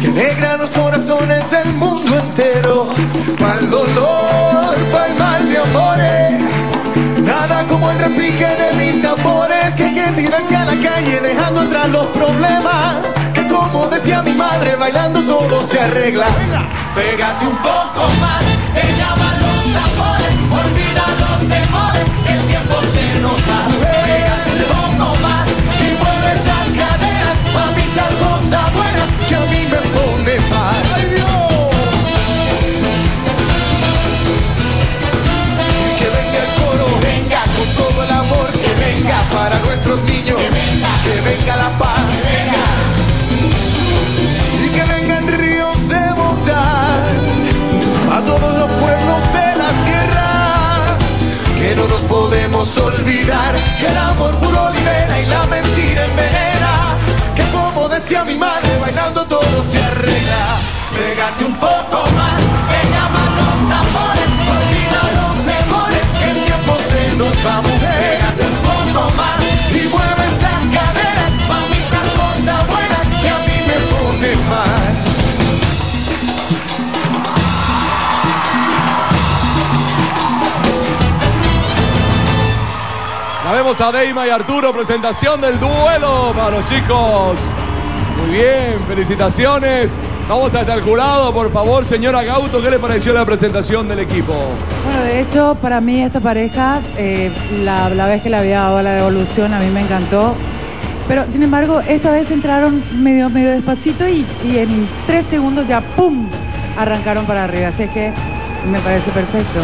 que alegra los corazones del mundo entero. Pa'l dolor, pa'l mal de amores. Nada como el repique de mis tambores que hay que tirarse a la calle dejando atrás los problemas. Que como decía mi madre, bailando todo se arregla. Pégate un poco más, te llaman Pégate un poco más, te llaman los tambores, olvida los temores, Que el tiempo se nos va, mujer. pégate un poco más, Y mueve esas caderas, mamita cosa buena, que a mí me pone mal. La vemos a Deima y Arturo, presentación del duelo para los chicos. Muy bien, felicitaciones. Vamos hasta el jurado, por favor, señora Gauto, ¿qué le pareció la presentación del equipo? Bueno, de hecho, para mí esta pareja, eh, la, la vez que le había dado la devolución, a mí me encantó. Pero, sin embargo, esta vez entraron medio, medio despacito y, y en tres segundos ya, ¡pum!, arrancaron para arriba. Así que me parece perfecto.